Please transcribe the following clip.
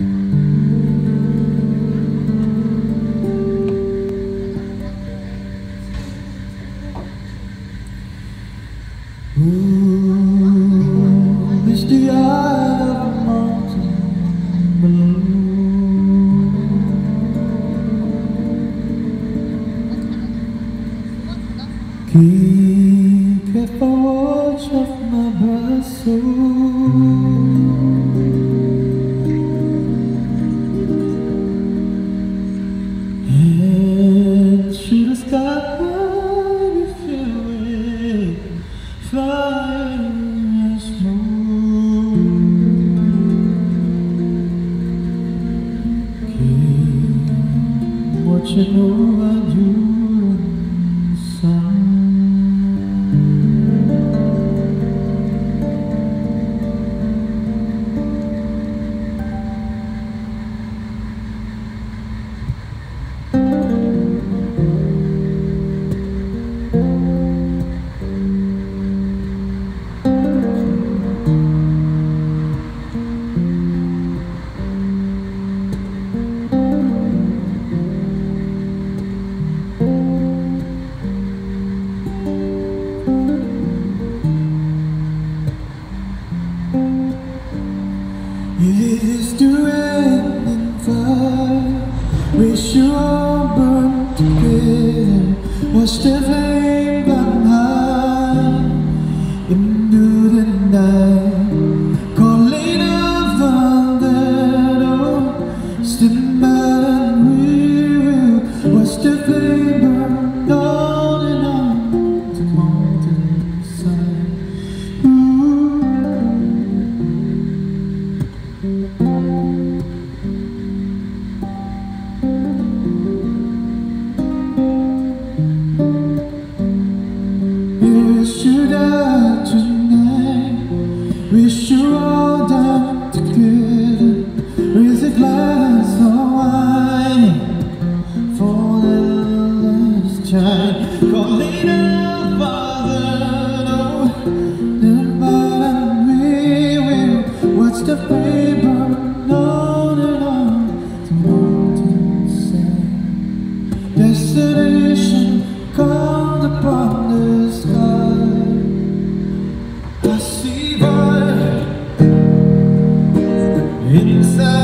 Ooh, the eye of a mountain below. Keep careful watch of my soul. It is the end in fire. We should burn together. Watch the flame burn high into the night. We you die tonight. Wish you all die together with a glass of wine for the last time. Calling out, Father, no, never we will watch the burn on and on to mountainside. Destination called